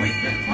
Wait.